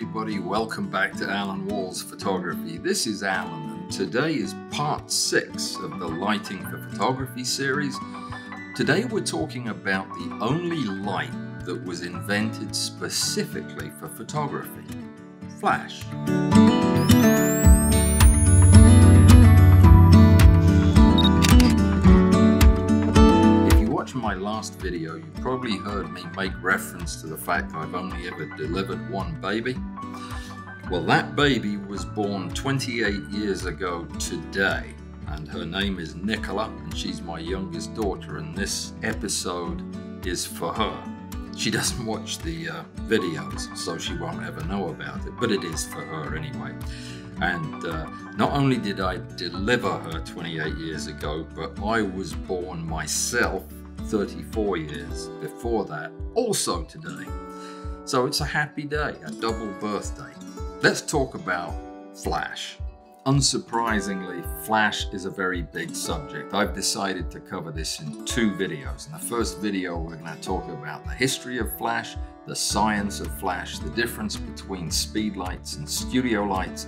everybody. Welcome back to Allan Walls Photography. This is Allan, and today is part six of the Lighting for Photography series. Today we're talking about the only light that was invented specifically for photography flash. My last video, you probably heard me make reference to the fact I've only ever delivered one baby. Well, that baby was born 28 years ago today, and her name is Nicola, and she's my youngest daughter, and this episode is for her. She doesn't watch the uh, videos, so she won't ever know about it, but it is for her anyway. And uh, not only did I deliver her 28 years ago, but I was born myself 34 years before that, also today. So it's a happy day, a double birthday. Let's talk about Flash. Unsurprisingly, Flash is a very big subject. I've decided to cover this in two videos. In the first video, we're going to talk about the history of Flash, the science of Flash, the difference between speed lights and studio lights.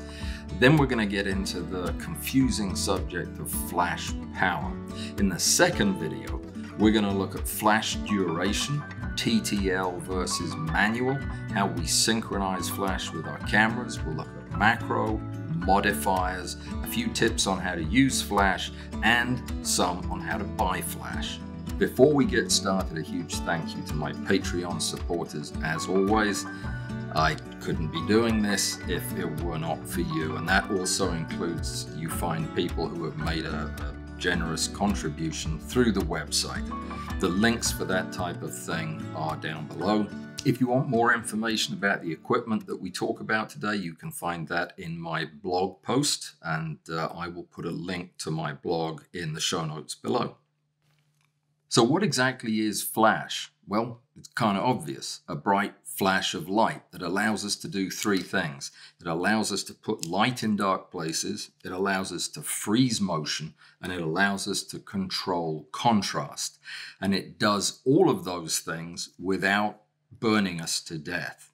Then we're going to get into the confusing subject of flash power. In the second video, we're going to look at flash duration, TTL versus manual, how we synchronize flash with our cameras. We'll look at macro, modifiers, a few tips on how to use flash, and some on how to buy flash. Before we get started, a huge thank you to my Patreon supporters as always. I couldn't be doing this if it were not for you, and that also includes you find people who have made a, a generous contribution through the website. The links for that type of thing are down below. If you want more information about the equipment that we talk about today, you can find that in my blog post, and uh, I will put a link to my blog in the show notes below. So, what exactly is Flash? Well, it's kind of obvious a bright flash of light that allows us to do three things. It allows us to put light in dark places, it allows us to freeze motion, and it allows us to control contrast. And it does all of those things without burning us to death.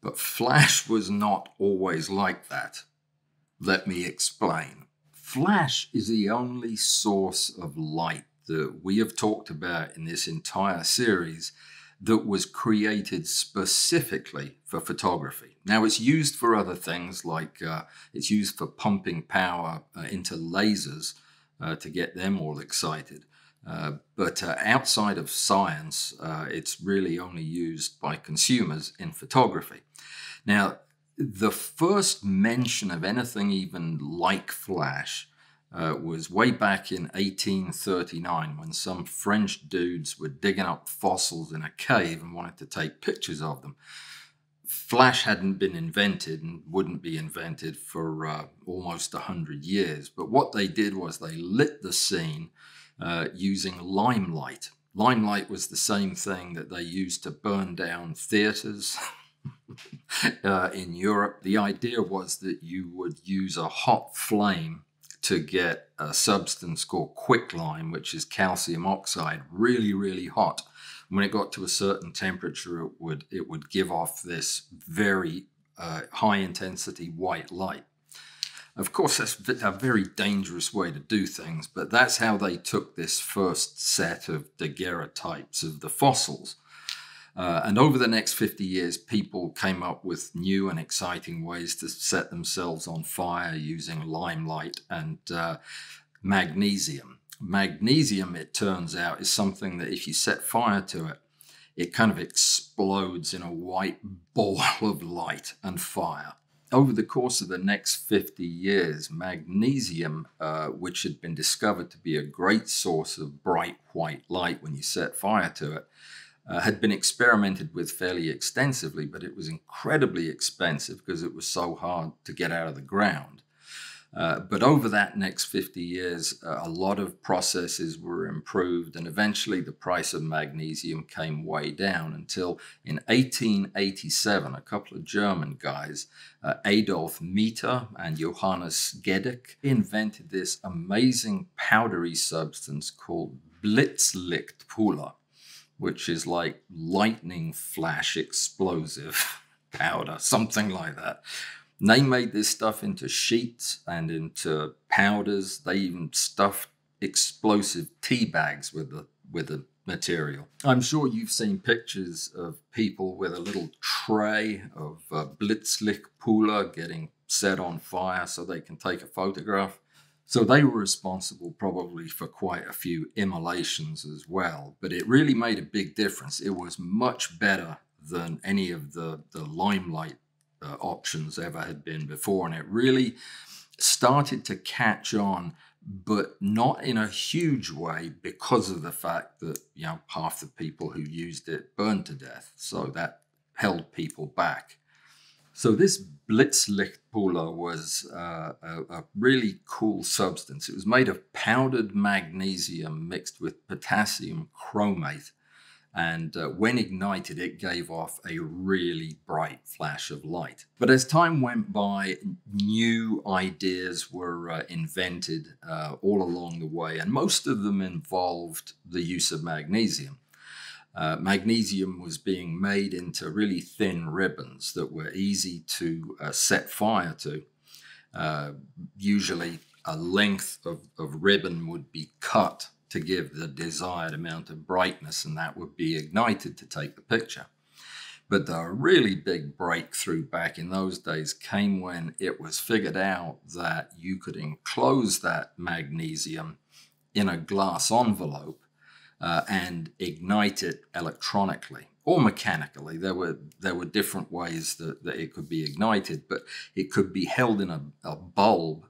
But flash was not always like that. Let me explain. Flash is the only source of light that we have talked about in this entire series that was created specifically for photography. Now, it's used for other things, like uh, it's used for pumping power uh, into lasers uh, to get them all excited. Uh, but uh, outside of science, uh, it's really only used by consumers in photography. Now, the first mention of anything even like flash uh, was way back in 1839 when some French dudes were digging up fossils in a cave and wanted to take pictures of them. Flash hadn't been invented and wouldn't be invented for uh, almost 100 years. But what they did was they lit the scene uh, using limelight. Limelight was the same thing that they used to burn down theaters. uh, in Europe, the idea was that you would use a hot flame to get a substance called quicklime, which is calcium oxide, really, really hot. When it got to a certain temperature, it would it would give off this very uh, high intensity white light. Of course, that's a very dangerous way to do things, but that's how they took this first set of daguerreotypes of the fossils. Uh, and over the next 50 years, people came up with new and exciting ways to set themselves on fire using limelight and uh, magnesium. Magnesium, it turns out, is something that if you set fire to it, it kind of explodes in a white ball of light and fire. Over the course of the next 50 years, magnesium, uh, which had been discovered to be a great source of bright white light when you set fire to it, uh, had been experimented with fairly extensively, but it was incredibly expensive because it was so hard to get out of the ground. Uh, but over that next 50 years, uh, a lot of processes were improved, and eventually the price of magnesium came way down until in 1887, a couple of German guys, uh, Adolf Miethe and Johannes Gaedicke, invented this amazing powdery substance called Blitzlichtpulver which is like lightning flash explosive. powder, something like that. They made this stuff into sheets and into powders. They even stuffed explosive tea bags with the with the material. I'm sure you've seen pictures of people with a little tray of uh, Blitzlichtpulver getting set on fire so they can take a photograph. So they were responsible probably for quite a few immolations as well, but it really made a big difference. It was much better than any of the, the limelight uh, options ever had been before, and it really started to catch on, but not in a huge way because of the fact that you know half the people who used it burned to death. So that held people back. So this Blitzlichtpulver was uh, a, a, really cool substance. It was made of powdered magnesium mixed with potassium chromate. And uh, when ignited, it gave off a really bright flash of light. But as time went by, new ideas were uh, invented uh, all along the way, and most of them involved the use of magnesium. Uh, magnesium was being made into really thin ribbons that were easy to uh, set fire to. Uh, usually, a length of, of ribbon would be cut to give the desired amount of brightness, and that would be ignited to take the picture. But the really big breakthrough back in those days came when it was figured out that you could enclose that magnesium in a glass envelope uh, and ignite it electronically or mechanically. There were there were different ways that, that it could be ignited, but it could be held in a, a bulb,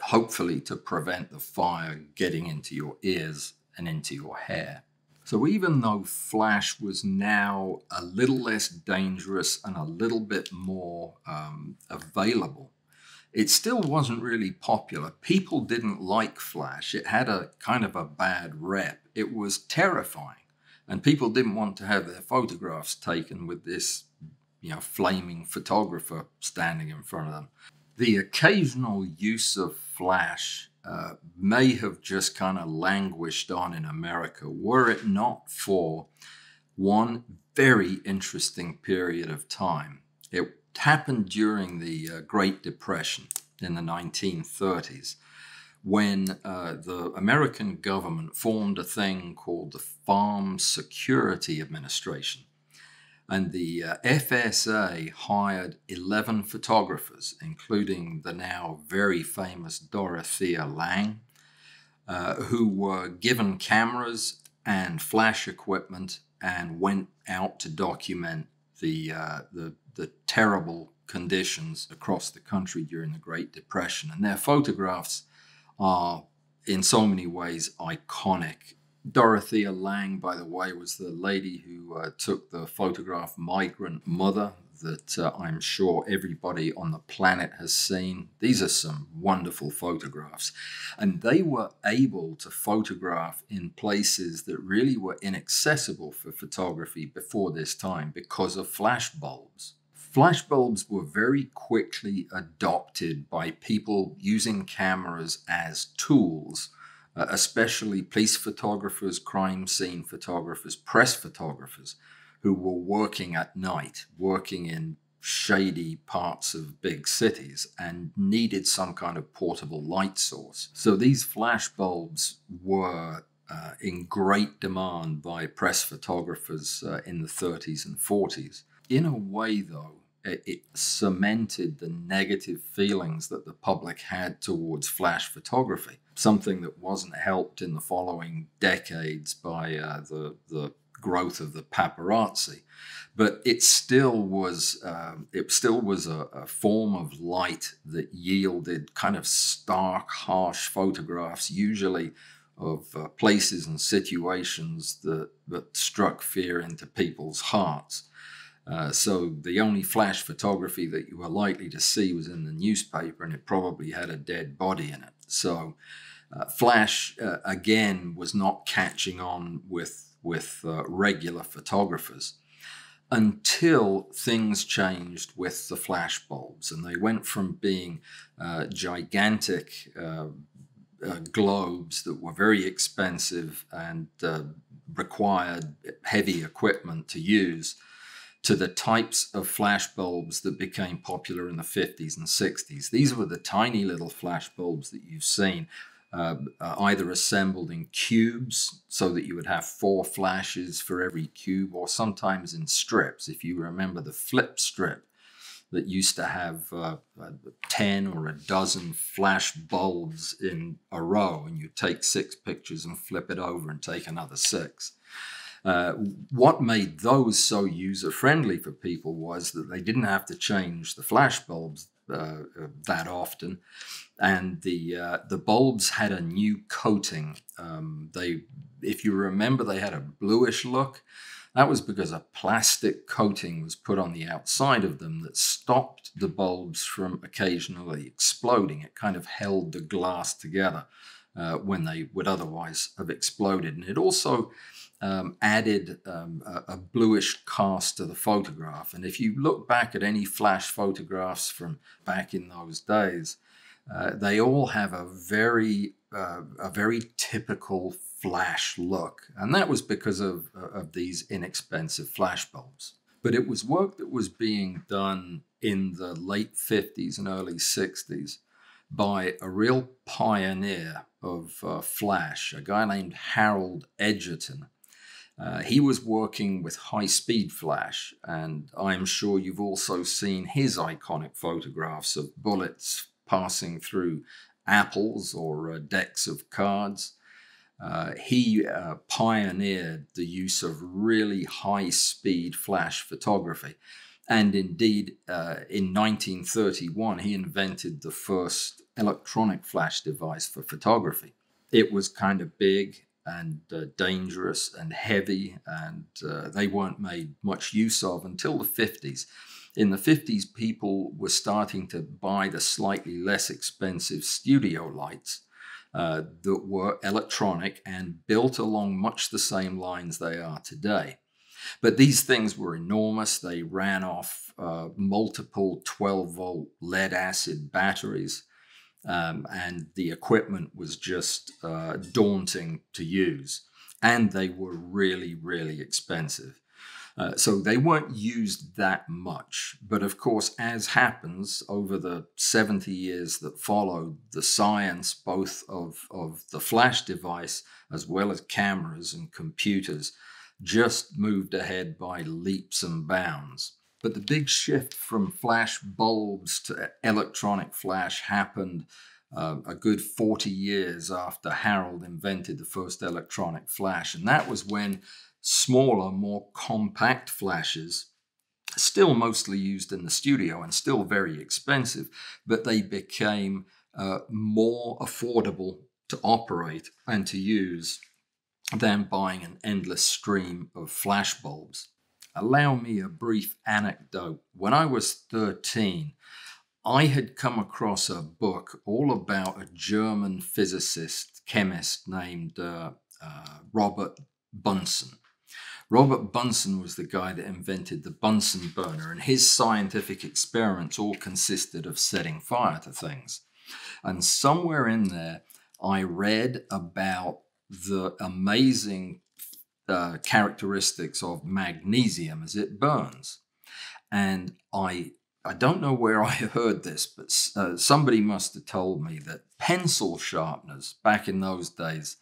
hopefully to prevent the fire getting into your ears and into your hair. So even though flash was now a little less dangerous and a little bit more um, available, it still wasn't really popular. People didn't like Flash. It had a kind of a bad rep. It was terrifying. And people didn't want to have their photographs taken with this, you know, flaming photographer standing in front of them. The occasional use of Flash uh, may have just kind of languished on in America were it not for one very interesting period of time. It happened during the uh, Great Depression in the 1930s when uh, the American government formed a thing called the Farm Security Administration. And the uh, FSA hired 11 photographers, including the now very famous Dorothea Lange, uh, who were given cameras and flash equipment and went out to document the, uh, the the terrible conditions across the country during the Great Depression. And their photographs are, in so many ways, iconic. Dorothea Lange, by the way, was the lady who uh, took the photograph Migrant Mother that uh, I'm sure everybody on the planet has seen. These are some wonderful photographs. And they were able to photograph in places that really were inaccessible for photography before this time because of flash bulbs. Flashbulbs were very quickly adopted by people using cameras as tools, uh, especially police photographers, crime scene photographers, press photographers who were working at night, working in shady parts of big cities and needed some kind of portable light source. So these flash bulbs were uh, in great demand by press photographers uh, in the 30s and 40s. In a way, though, it cemented the negative feelings that the public had towards flash photography, something that wasn't helped in the following decades by uh, the, the growth of the paparazzi. But it still was um, it still was a, a, form of light that yielded kind of stark, harsh photographs, usually of uh, places and situations that, that struck fear into people's hearts. Uh, so the only flash photography that you were likely to see was in the newspaper, and it probably had a dead body in it. So uh, flash uh, again was not catching on with with uh, regular photographers until things changed with the flash bulbs, and they went from being uh, gigantic. globes that were very expensive and required heavy equipment to use to the types of flash bulbs that became popular in the 50s and 60s. These were the tiny little flash bulbs that you've seen, uh, uh, either assembled in cubes so that you would have four flashes for every cube, or sometimes in strips. If you remember the flip strip that used to have uh, uh 10 or a dozen flash bulbs in a row, and you take six pictures and flip it over and take another six. Uh, what made those so user friendly for people was that they didn't have to change the flash bulbs uh, uh, that often, and the uh, the bulbs had a new coating. Um, they, if you remember, they had a bluish look. That was because a plastic coating was put on the outside of them that stopped the bulbs from occasionally exploding. It kind of held the glass together uh, when they would otherwise have exploded, and it also um, added um, a, a, bluish cast to the photograph. And if you look back at any flash photographs from back in those days, uh, they all have a very uh, a very typical flash look, and that was because of of these inexpensive flash bulbs. But it was work that was being done in the late 50s and early 60s by a real pioneer of uh, flash, a guy named Harold Edgerton. Uh, he was working with high speed flash, and I'm sure you've also seen his iconic photographs of bullets passing through apples or uh, decks of cards. Uh, he uh, pioneered the use of really high speed flash photography. And indeed, uh, in 1931, he invented the first electronic flash device for photography. It was kind of big and uh, dangerous and heavy, and uh, they weren't made much use of until the 50s. In the 50s, people were starting to buy the slightly less expensive studio lights uh, that were electronic and built along much the same lines they are today. But these things were enormous. They ran off uh, multiple 12 volt lead acid batteries. Um, and the equipment was just uh, daunting to use. And they were really, really expensive. Uh, so they weren't used that much. But of course, as happens over the 70 years that followed, the science both of, of the flash device as well as cameras and computers just moved ahead by leaps and bounds. But the big shift from flash bulbs to electronic flash happened uh, a good 40 years after Harold invented the first electronic flash. And that was when smaller, more compact flashes, still mostly used in the studio and still very expensive, but they became uh, more affordable to operate and to use than buying an endless stream of flash bulbs. Allow me a brief anecdote. When I was 13, I had come across a book all about a German physicist, chemist named uh, uh, Robert Bunsen. Robert Bunsen was the guy that invented the Bunsen burner, and his scientific experiments all consisted of setting fire to things. And somewhere in there, I read about the amazing uh, characteristics of magnesium as it burns. And I I don't know where I heard this, but uh, somebody must have told me that pencil sharpeners back in those days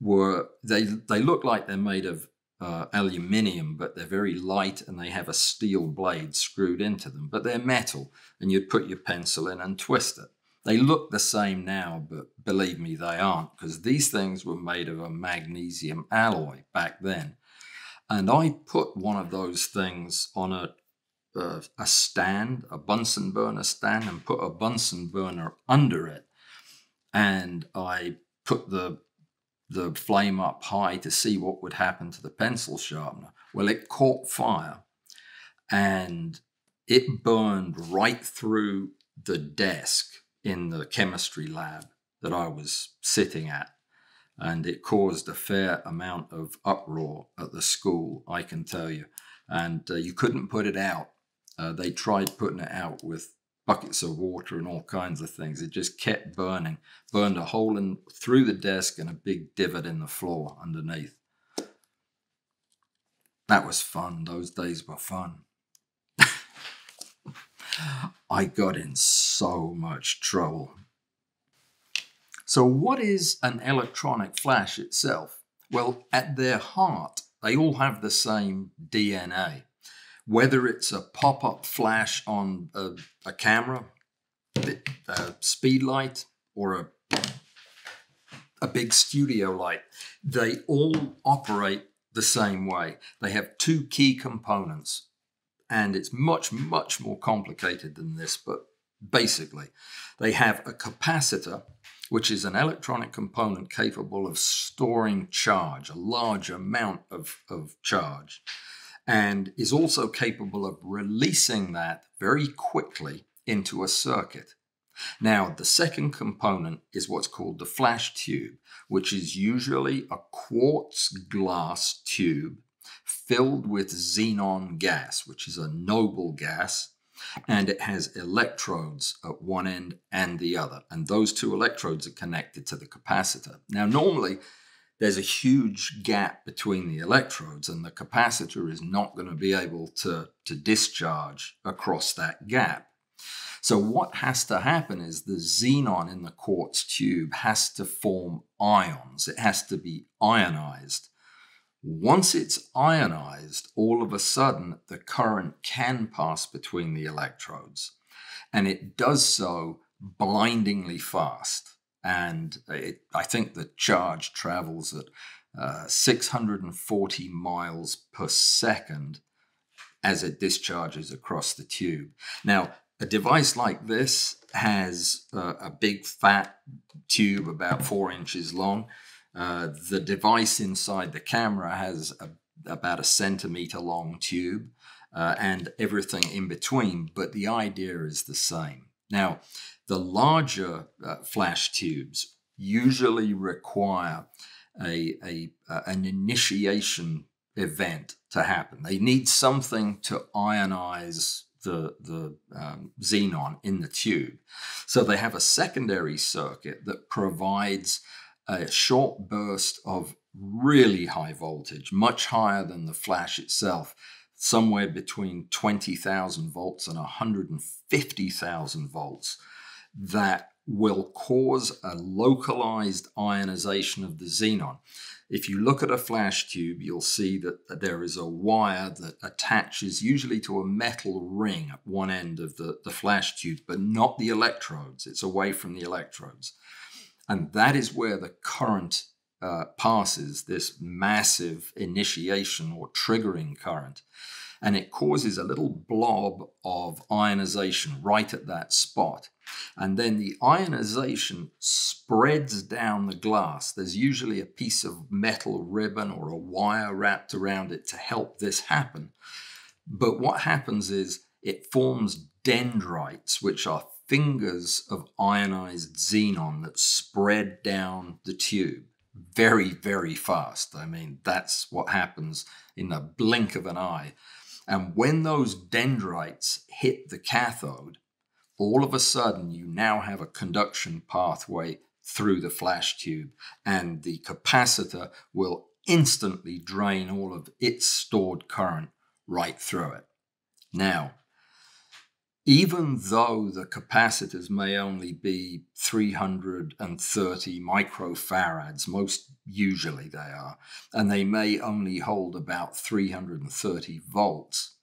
were they they look like they're made of uh, aluminium, but they're very light and they have a steel blade screwed into them. But they're metal, and you'd put your pencil in and twist it. They look the same now, but believe me, they aren't, because these things were made of a magnesium alloy back then. And I put one of those things on a, a, stand, a Bunsen burner stand, and put a Bunsen burner under it. And I put the the flame up high to see what would happen to the pencil sharpener. Well, it caught fire and it burned right through the desk in the chemistry lab that I was sitting at. And it caused a fair amount of uproar at the school, I can tell you. And uh, you couldn't put it out. Uh, they tried putting it out with buckets of water and all kinds of things. It just kept burning, burned a hole in through the desk and a big divot in the floor underneath. That was fun. Those days were fun. I got in so much trouble. So, what is an electronic flash itself? Well, at their heart, they all have the same DNA. Whether it's a pop up flash on a, a camera, a speed light, or a, a big studio light, they all operate the same way. They have two key components, and it's much, much more complicated than this, but basically, they have a capacitor, which is an electronic component capable of storing charge, a large amount of, of charge, and is also capable of releasing that very quickly into a circuit. Now, the second component is what's called the flash tube, which is usually a quartz glass tube filled with xenon gas, which is a noble gas, and it has electrodes at one end and the other. And those two electrodes are connected to the capacitor. Now, normally, there's a huge gap between the electrodes, and the capacitor is not going to be able to, to discharge across that gap. So, what has to happen is the xenon in the quartz tube has to form ions, it has to be ionized. Once it's ionized, all of a sudden the current can pass between the electrodes, and it does so blindingly fast. And it, I think the charge travels at uh, 640 miles per second as it discharges across the tube. Now, a device like this has uh, a big fat tube about four inches long. Uh, the device inside the camera has a, about a centimeter long tube uh, and everything in between, but the idea is the same. Now, the larger uh, flash tubes usually require a, a an initiation event to happen. They need something to ionize the, the um, xenon in the tube. So they have a secondary circuit that provides a short burst of really high voltage, much higher than the flash itself, somewhere between 20,000 volts and 150,000 volts, that will cause a localized ionization of the xenon. If you look at a flash tube, you'll see that there is a wire that attaches usually to a metal ring at one end of the, the flash tube, but not the electrodes. It's away from the electrodes. And that is where the current uh, passes, this massive initiation or triggering current and it causes a little blob of ionization right at that spot. And then the ionization spreads down the glass. There's usually a piece of metal ribbon or a wire wrapped around it to help this happen. But what happens is it forms dendrites, which are fingers of ionized xenon that spread down the tube very, very fast. I mean, that's what happens in the blink of an eye. And when those dendrites hit the cathode, all of a sudden you now have a conduction pathway through the flash tube, and the capacitor will instantly drain all of its stored current right through it. Now, even though the capacitors may only be 330 microfarads, most usually they are, and they may only hold about 330 volts,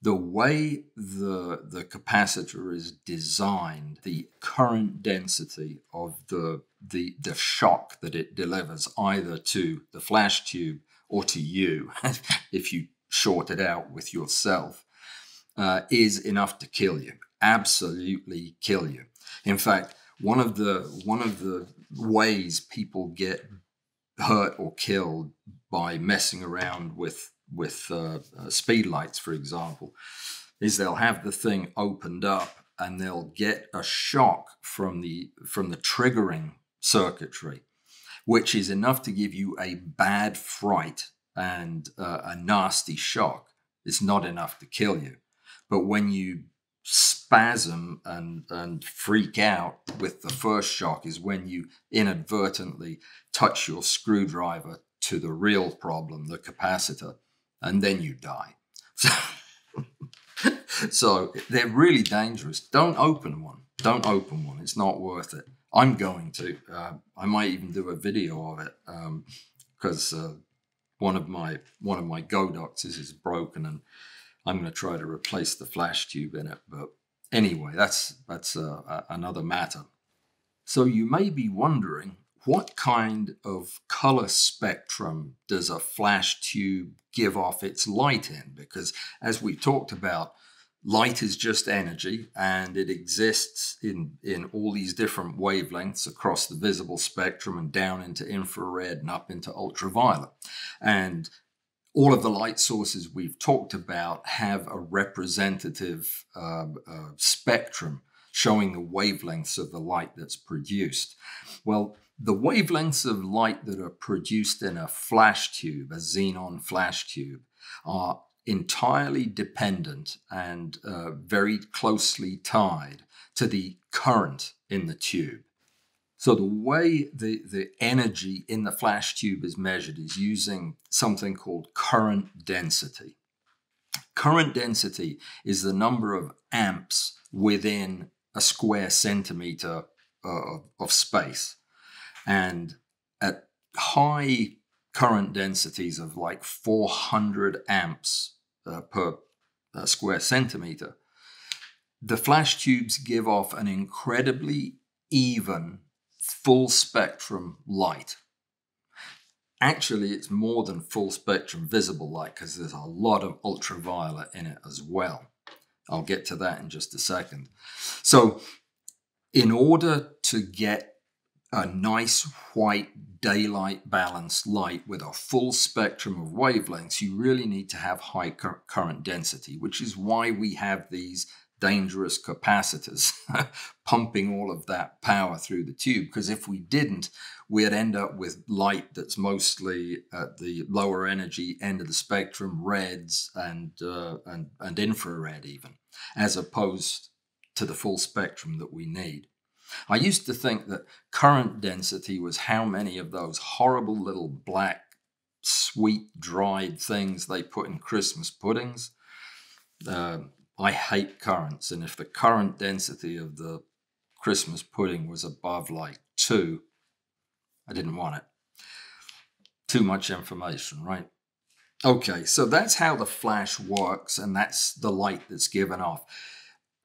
the way the, the capacitor is designed, the current density of the, the, the shock that it delivers either to the flash tube or to you, if you short it out with yourself, uh, is enough to kill you, absolutely kill you. In fact, one of the one of the ways people get hurt or killed by messing around with with uh, uh, speed lights, for example, is they'll have the thing opened up and they'll get a shock from the from the triggering circuitry, which is enough to give you a bad fright and uh, a nasty shock. It's not enough to kill you. But when you spasm and, and freak out with the first shock is when you inadvertently touch your screwdriver to the real problem, the capacitor, and then you die. So, so they're really dangerous. Don't open one. Don't open one. It's not worth it. I'm going to. Uh, I might even do a video of it because um, uh, one of my one of my Godoxes is broken, and I'm going to try to replace the flash tube in it. But anyway, that's that's uh, another matter. So you may be wondering what kind of color spectrum does a flash tube give off its light in? Because as we talked about, light is just energy and it exists in, in all these different wavelengths across the visible spectrum and down into infrared and up into ultraviolet. And all of the light sources we've talked about have a representative uh, uh, spectrum showing the wavelengths of the light that's produced. Well, the wavelengths of light that are produced in a flash tube, a xenon flash tube, are entirely dependent and uh, very closely tied to the current in the tube. So the way the, the energy in the flash tube is measured is using something called current density. Current density is the number of amps within a square centimeter uh, of space. And at high current densities of like 400 amps uh, per uh, square centimeter, the flash tubes give off an incredibly even full spectrum light. Actually, it's more than full spectrum visible light because there's a lot of ultraviolet in it as well. I'll get to that in just a second. So, in order to get a nice white daylight balanced light with a full spectrum of wavelengths, you really need to have high current density, which is why we have these dangerous capacitors pumping all of that power through the tube. Because if we didn't, we'd end up with light that's mostly at the lower energy end of the spectrum, reds and, uh, and, and infrared even, as opposed to the full spectrum that we need. I used to think that current density was how many of those horrible little black, sweet, dried things they put in Christmas puddings. Uh, I hate currants, and if the current density of the Christmas pudding was above like two, I didn't want it. Too much information, right? Okay, so that's how the flash works, and that's the light that's given off.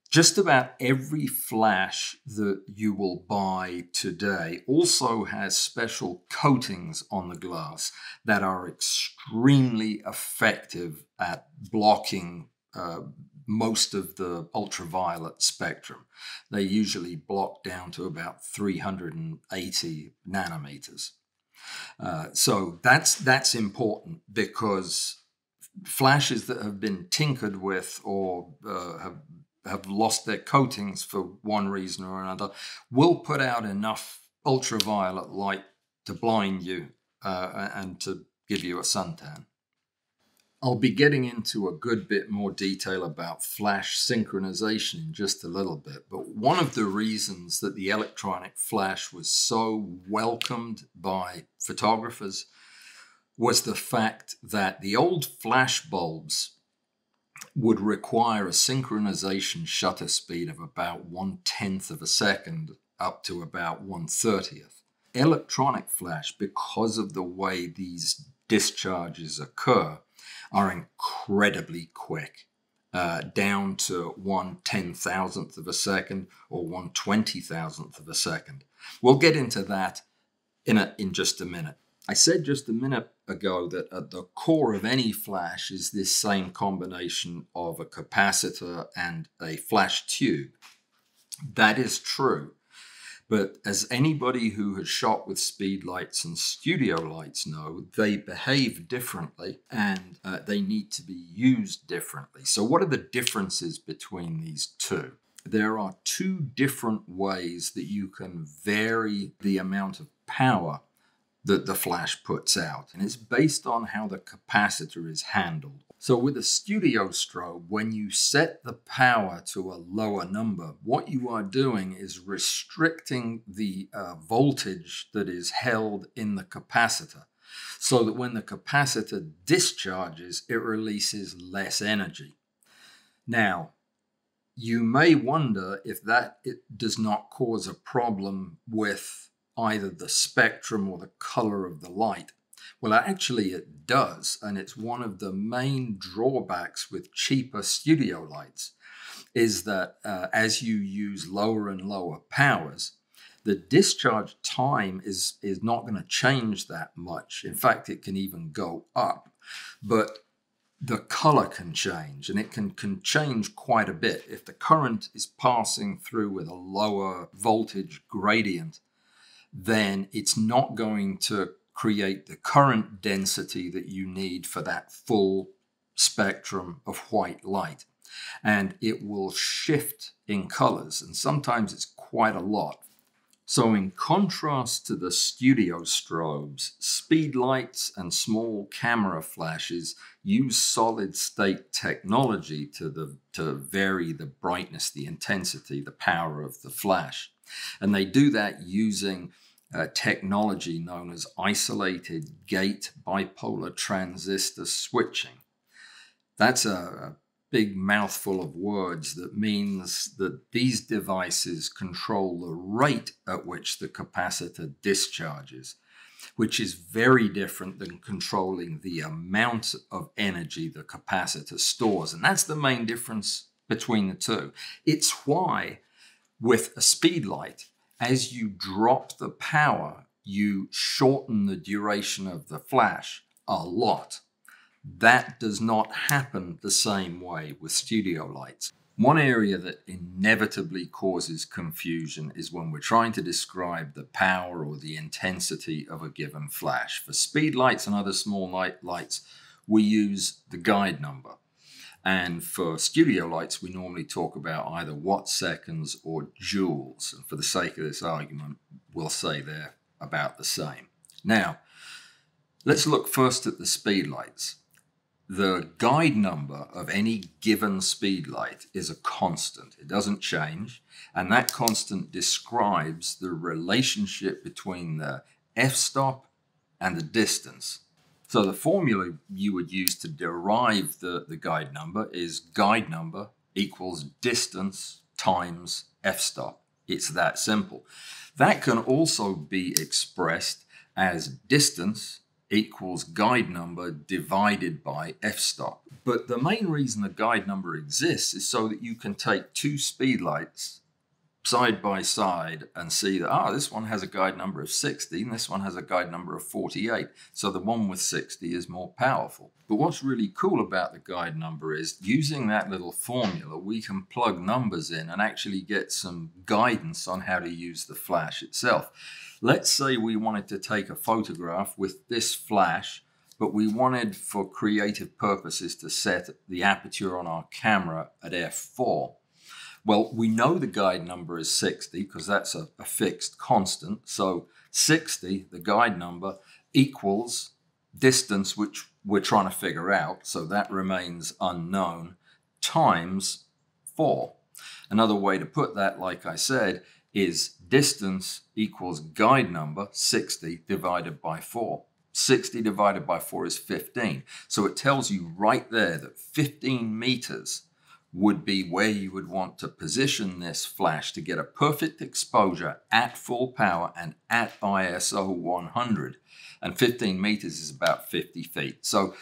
Just about every flash that you will buy today also has special coatings on the glass that are extremely effective at blocking uh, most of the ultraviolet spectrum. They usually block down to about 380 nanometers. Uh, so that's that's important because flashes that have been tinkered with or uh, have have lost their coatings for one reason or another will put out enough ultraviolet light to blind you uh, and to give you a suntan. I'll be getting into a good bit more detail about flash synchronization in just a little bit, but one of the reasons that the electronic flash was so welcomed by photographers was the fact that the old flash bulbs would require a synchronization shutter speed of about one tenth of a second up to about one thirtieth. Electronic flash, because of the way these discharges occur, are incredibly quick, uh, down to one ten thousandth of a second or one twenty thousandth of a second. We'll get into that in, a, in just a minute. I said just a minute ago that at the core of any flash is this same combination of a capacitor and a flash tube. That is true. But as anybody who has shot with speed lights and studio lights know, they behave differently and uh, they need to be used differently. So, what are the differences between these two? There are two different ways that you can vary the amount of power that the flash puts out, and it's based on how the capacitor is handled. So with a studio strobe, when you set the power to a lower number, what you are doing is restricting the uh, voltage that is held in the capacitor. so that when the capacitor discharges, it releases less energy. Now, you may wonder if that it does not cause a problem with either the spectrum or the color of the light. Well, actually, it does, and it's one of the main drawbacks with cheaper studio lights is that uh, as you use lower and lower powers, the discharge time is, is not going to change that much. In fact, it can even go up. But the color can change and it can, can change quite a bit. If the current is passing through with a lower voltage gradient, then it's not going to create the current density that you need for that full spectrum of white light. And it will shift in colors, and sometimes it's quite a lot. So, in contrast to the studio strobes, speed lights and small camera flashes use solid state technology to, the, to vary the brightness, the intensity, the power of the flash. And they do that using uh, technology known as isolated gate bipolar transistor switching. That's a, a big mouthful of words that means that these devices control the rate at which the capacitor discharges, which is very different than controlling the amount of energy the capacitor stores. And that's the main difference between the two. It's why, with a speed light, as you drop the power, you shorten the duration of the flash a lot. That does not happen the same way with studio lights. One area that inevitably causes confusion is when we're trying to describe the power or the intensity of a given flash. For speed lights and other small light lights, we use the guide number. And for studio lights, we normally talk about either watt seconds or joules. And for the sake of this argument, we'll say they're about the same. Now, let's look first at the speed lights the guide number of any given speed light is a constant. It doesn't change. And that constant describes the relationship between the f-stop and the distance. So the formula you would use to derive the, the guide number is guide number equals distance times f-stop. It's that simple. That can also be expressed as distance equals guide number divided by f-stop. But the main reason the guide number exists is so that you can take two speed lights side by side and see that, ah, this one has a guide number of 60 and this one has a guide number of 48. So the one with 60 is more powerful. But what's really cool about the guide number is using that little formula, we can plug numbers in and actually get some guidance on how to use the flash itself. Let's say we wanted to take a photograph with this flash, but we wanted for creative purposes to set the aperture on our camera at f4. Well, we know the guide number is 60 because that's a, a fixed constant. So 60, the guide number, equals distance, which we're trying to figure out, so that remains unknown, times 4. Another way to put that, like I said, is distance equals guide number 60 divided by 4. 60 divided by 4 is 15. So it tells you right there that 15 meters would be where you would want to position this flash to get a perfect exposure at full power and at ISO 100. And 15 meters is about 50 feet. So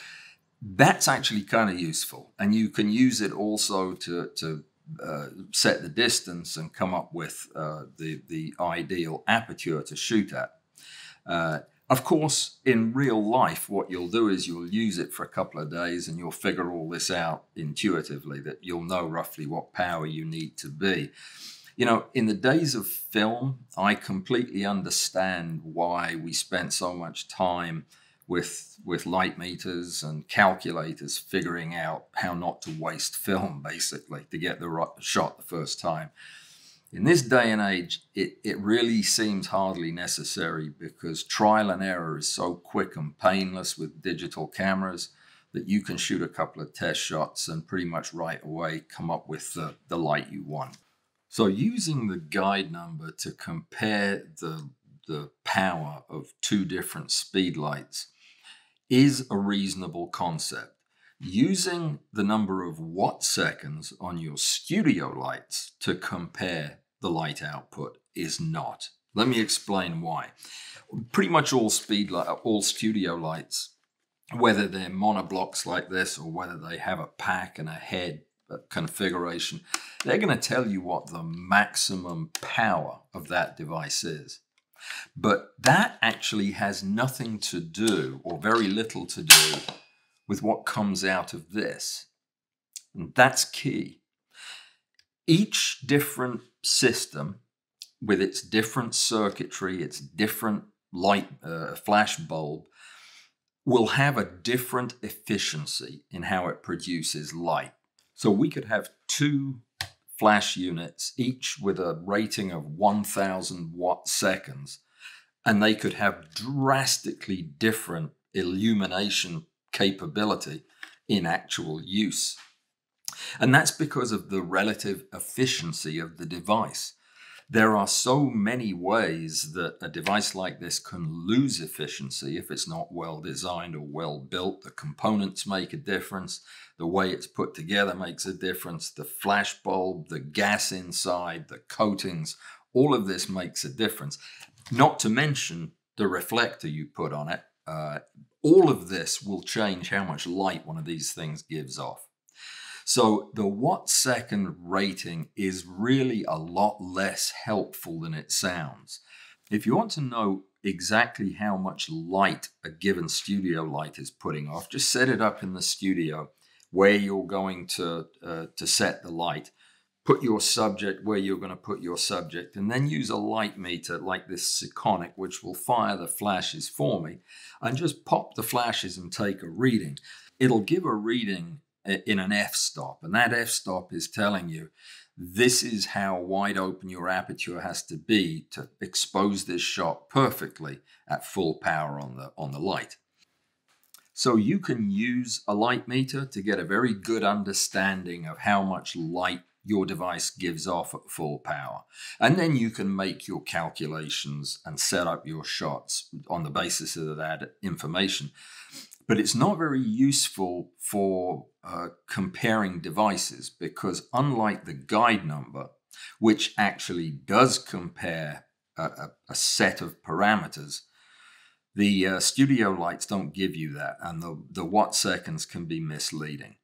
that's actually kind of useful. And you can use it also to, to uh, set the distance and come up with uh, the, the ideal aperture to shoot at. Uh, of course, in real life, what you'll do is you'll use it for a couple of days and you'll figure all this out intuitively, that you'll know roughly what power you need to be. You know, in the days of film, I completely understand why we spent so much time with with light meters and calculators figuring out how not to waste film basically to get the right shot the first time in this day and age it, it really seems hardly necessary because trial and error is so quick and painless with digital cameras that you can shoot a couple of test shots and pretty much right away come up with the, the light you want so using the guide number to compare the the power of two different speed lights is a reasonable concept. Using the number of watt seconds on your studio lights to compare the light output is not. Let me explain why. Pretty much all speed light, all studio lights, whether they're monoblocks like this or whether they have a pack and a head uh, configuration, they're going to tell you what the maximum power of that device is. But that actually has nothing to do, or very little to do, with what comes out of this. And that's key. Each different system, with its different circuitry, its different light uh, flash bulb, will have a different efficiency in how it produces light. So we could have two flash units, each with a rating of 1000 watt seconds, and they could have drastically different illumination capability in actual use. And that's because of the relative efficiency of the device. There are so many ways that a device like this can lose efficiency if it's not well designed or well built. The components make a difference. The way it's put together makes a difference. The flash bulb, the gas inside, the coatings, all of this makes a difference. Not to mention the reflector you put on it. Uh, all of this will change how much light one of these things gives off. So the watt second rating is really a lot less helpful than it sounds. If you want to know exactly how much light a given studio light is putting off, just set it up in the studio where you're going to, uh, to set the light. Put your subject where you're going to put your subject, and then use a light meter like this Sekonic, which will fire the flashes for me, and just pop the flashes and take a reading. It'll give a reading in an f stop, and that f stop is telling you this is how wide open your aperture has to be to expose this shot perfectly at full power on the on the light. So you can use a light meter to get a very good understanding of how much light your device gives off at full power. And then you can make your calculations and set up your shots on the basis of that information but it's not very useful for uh, comparing devices because unlike the guide number, which actually does compare a, a, a set of parameters, the uh, studio lights don't give you that, and the, the watt seconds can be misleading.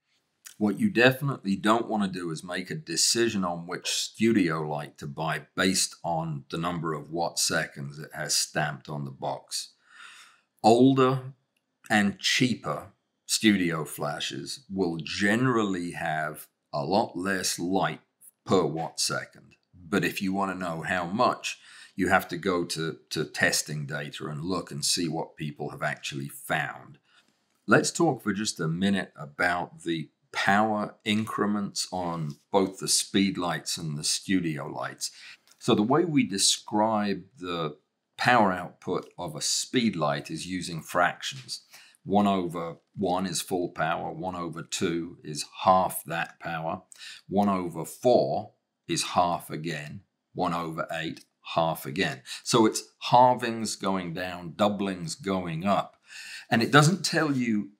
What you definitely don't want to do is make a decision on which studio light to buy based on the number of watt seconds it has stamped on the box. Older and cheaper studio flashes will generally have a lot less light per watt second. But if you want to know how much, you have to go to, to testing data and look and see what people have actually found. Let's talk for just a minute about the power increments on both the speed lights and the studio lights. So the way we describe the power output of a speed light is using fractions. 1 over 1 is full power, 1 over 2 is half that power, 1 over 4 is half again, 1 over 8 half again. So it's halvings going down, doublings going up. And it doesn't tell you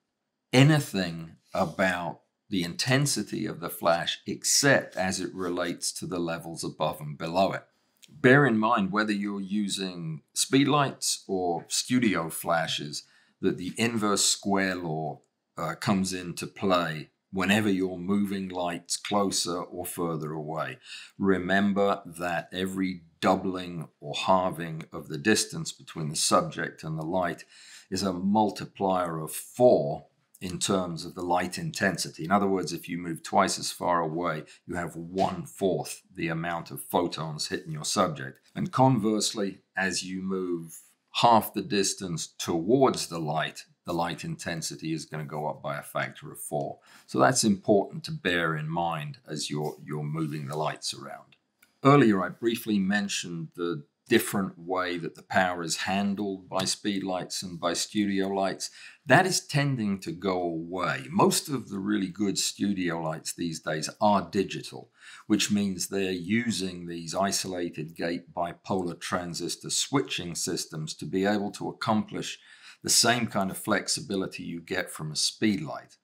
anything about the intensity of the flash except as it relates to the levels above and below it. Bear in mind whether you're using speedlights or studio flashes, that the inverse square law uh, comes into play whenever you're moving lights closer or further away. Remember that every doubling or halving of the distance between the subject and the light is a multiplier of four in terms of the light intensity. In other words, if you move twice as far away, you have one fourth the amount of photons hitting your subject. And conversely, as you move half the distance towards the light, the light intensity is going to go up by a factor of four. So that's important to bear in mind as you're, you're moving the lights around. Earlier, I briefly mentioned the different way that the power is handled by speedlights and by studio lights, that is tending to go away. Most of the really good studio lights these days are digital, which means they're using these isolated gate bipolar transistor switching systems to be able to accomplish the same kind of flexibility you get from a speed light.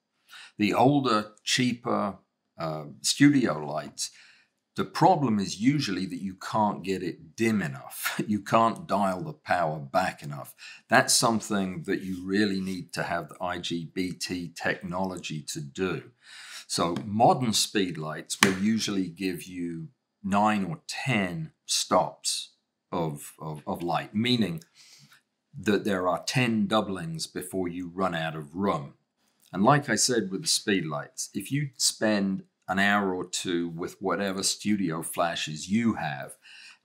The older, cheaper uh, studio lights, the problem is usually that you can't get it dim enough. You can't dial the power back enough. That's something that you really need to have the IGBT technology to do. So modern speed lights will usually give you nine or 10 stops of, of, of light, meaning that there are 10 doublings before you run out of room. And like I said with the speed lights, if you spend an hour or two with whatever studio flashes you have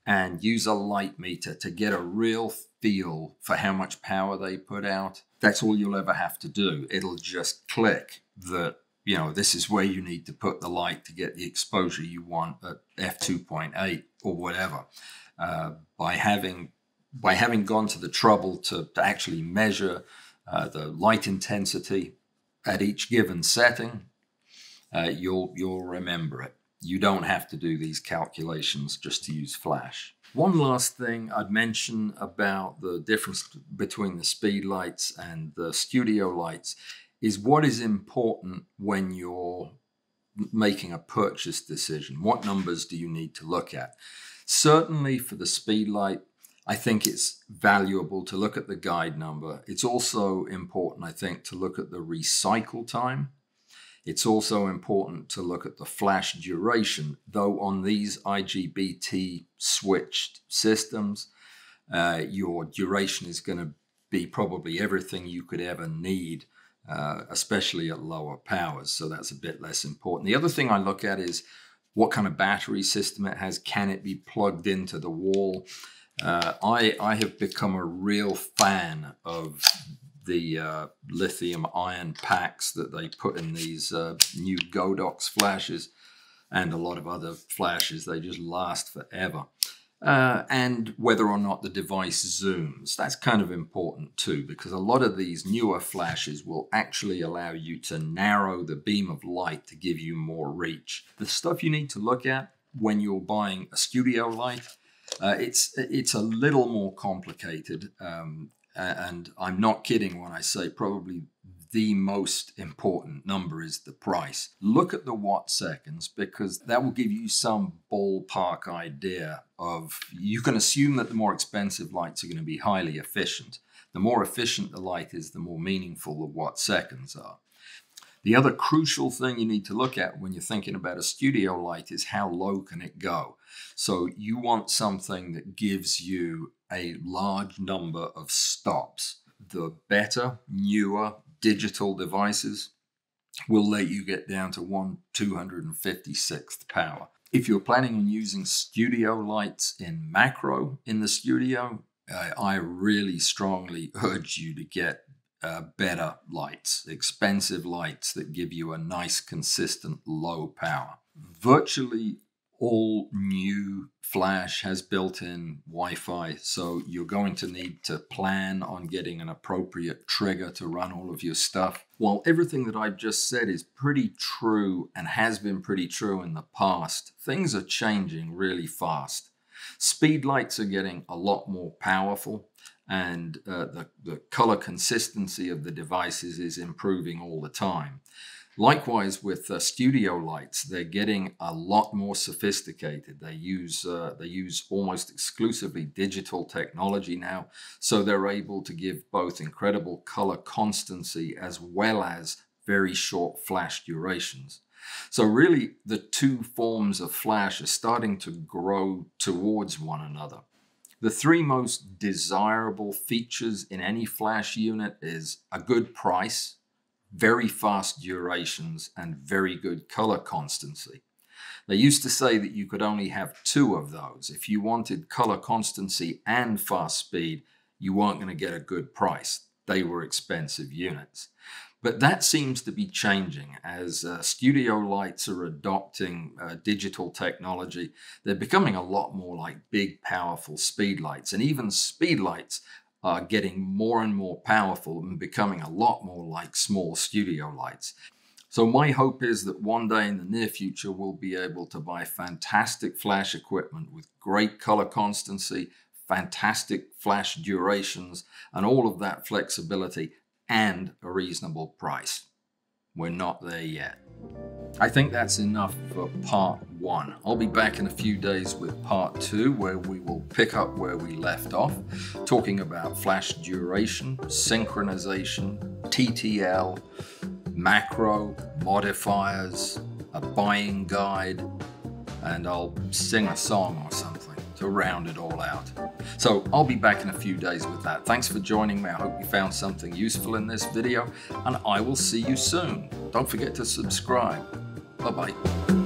and use a light meter to get a real feel for how much power they put out, that's all you'll ever have to do. It'll just click that you know, this is where you need to put the light to get the exposure you want at f2.8 or whatever. Uh, by having by having gone to the trouble to, to actually measure uh, the light intensity at each given setting, uh, you'll you'll remember it. You don't have to do these calculations just to use flash. One last thing I'd mention about the difference between the speed lights and the studio lights is what is important when you're making a purchase decision. What numbers do you need to look at? Certainly for the speed light, I think it's valuable to look at the guide number. It's also important, I think, to look at the recycle time. It's also important to look at the flash duration, though on these IGBT switched systems, uh, your duration is going to be probably everything you could ever need uh, especially at lower powers. So that's a bit less important. The other thing I look at is what kind of battery system it has. Can it be plugged into the wall? Uh, I, I have become a real fan of the uh, lithium ion packs that they put in these uh, new Godox flashes and a lot of other flashes. They just last forever uh, and whether or not the device zooms. That's kind of important too, because a lot of these newer flashes will actually allow you to narrow the beam of light to give you more reach. The stuff you need to look at when you're buying a studio light, uh, it's it's a little more complicated, um, and I'm not kidding when I say probably the most important number is the price. Look at the watt seconds because that will give you some ballpark idea of, you can assume that the more expensive lights are going to be highly efficient. The more efficient the light is, the more meaningful the watt seconds are. The other crucial thing you need to look at when you're thinking about a studio light is how low can it go. So you want something that gives you a large number of stops. The better, newer, digital devices will let you get down to 1 256th power. If you're planning on using studio lights in macro in the studio, I really strongly urge you to get uh, better lights, expensive lights that give you a nice, consistent low power. Virtually all new Flash has built in Wi Fi, so you're going to need to plan on getting an appropriate trigger to run all of your stuff. While everything that I've just said is pretty true and has been pretty true in the past, things are changing really fast. Speed lights are getting a lot more powerful, and uh, the, the color consistency of the devices is improving all the time. Likewise, with uh, studio lights, they're getting a lot more sophisticated. They use uh, they use almost exclusively digital technology now, so they're able to give both incredible color constancy as well as very short flash durations. So really, the two forms of flash are starting to grow towards one another. The three most desirable features in any flash unit is a good price, very fast durations, and very good color constancy. They used to say that you could only have two of those. If you wanted color constancy and fast speed, you weren't going to get a good price. They were expensive units. But that seems to be changing as uh, studio lights are adopting uh, digital technology. They're becoming a lot more like big, powerful speed lights. And even speed lights are getting more and more powerful and becoming a lot more like small studio lights. So my hope is that one day in the near future, we'll be able to buy fantastic flash equipment with great color constancy, fantastic flash durations, and all of that flexibility and a reasonable price. We're not there yet. I think that's enough for part one. I'll be back in a few days with part two, where we will pick up where we left off, talking about flash duration, synchronization, TTL, macro, modifiers, a buying guide, and I'll sing a song or something to round it all out. So I'll be back in a few days with that. Thanks for joining me. I hope you found something useful in this video, and I will see you soon. Don't forget to subscribe. Bye-bye.